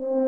you